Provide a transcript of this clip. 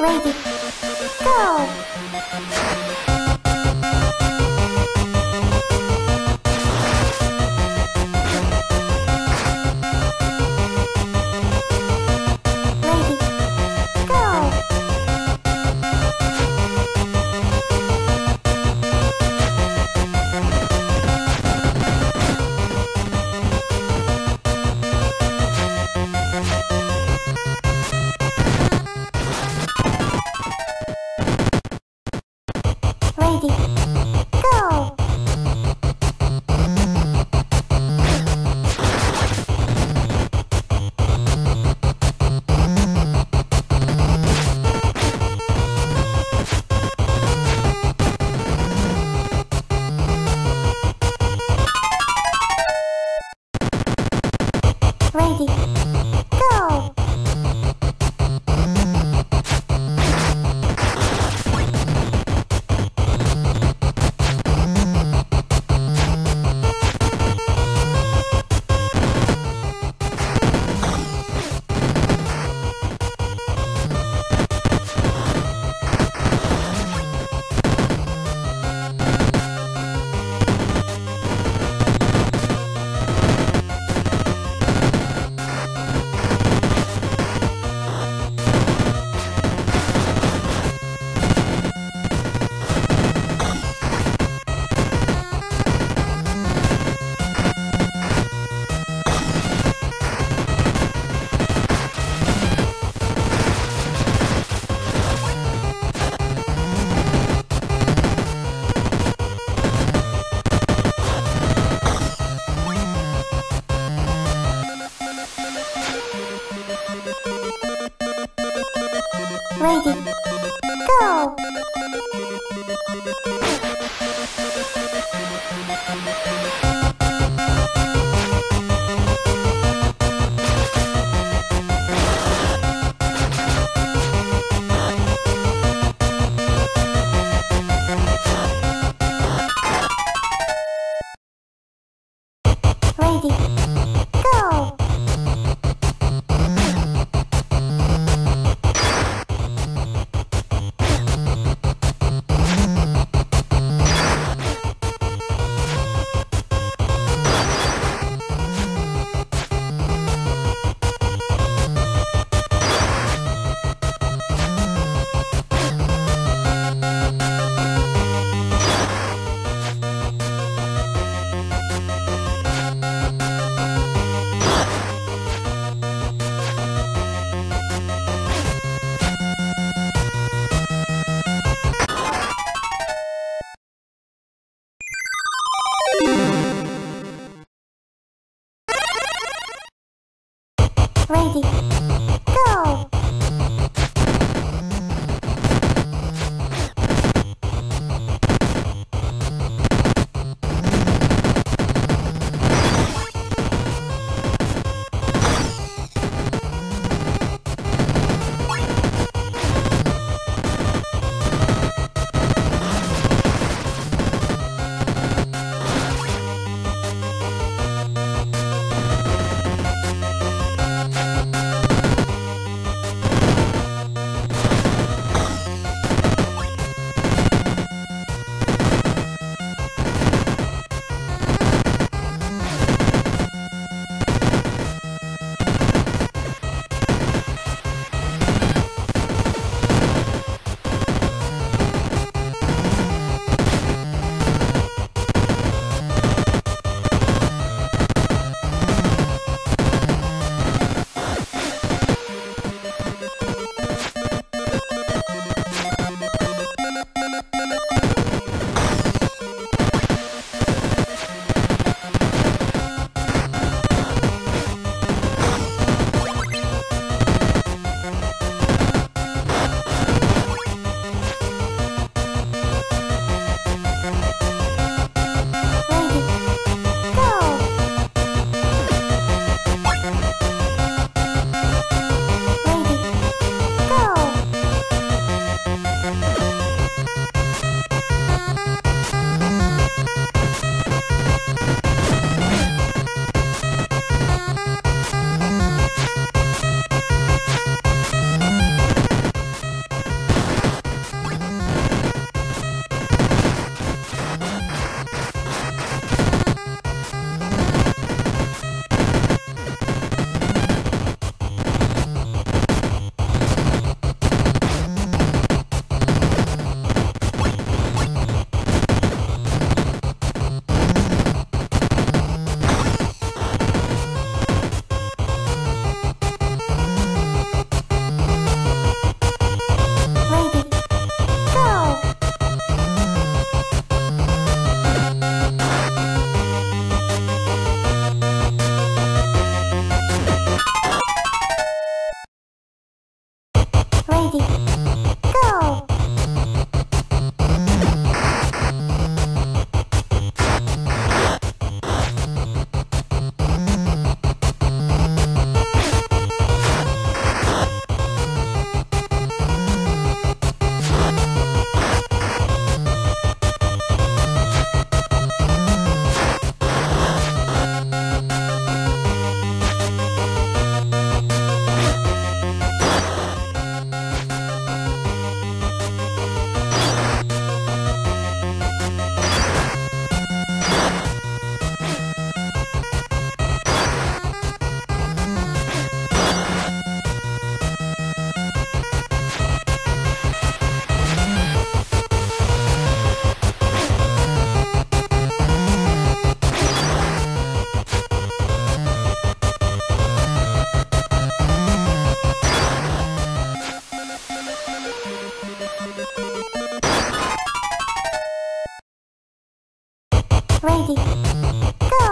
Ready. Go! Thank you. Ready. Go!